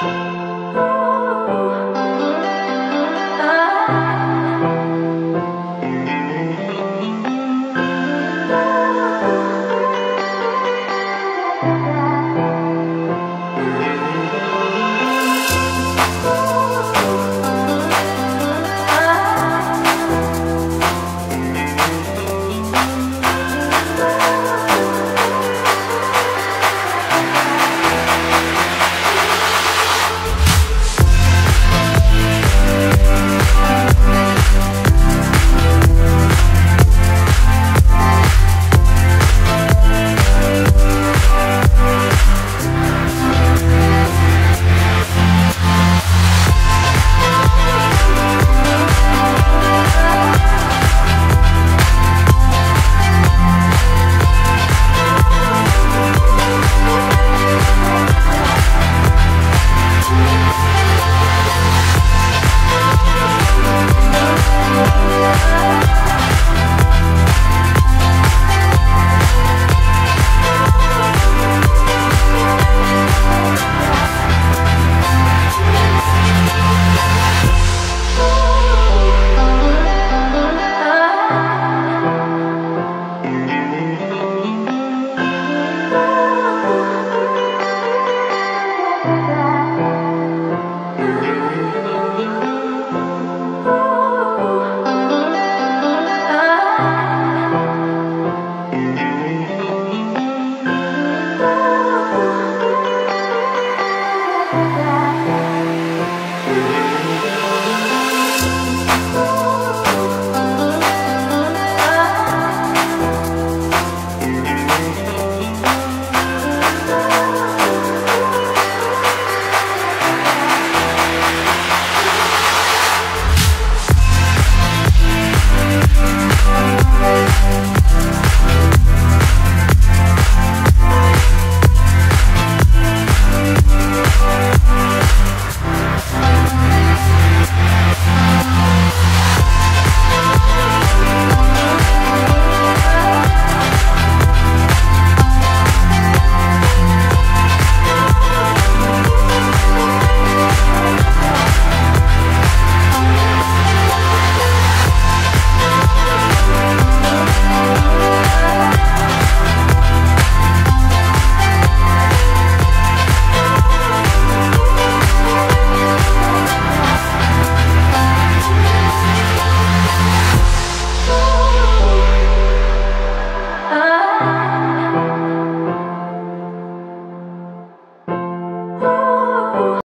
Oh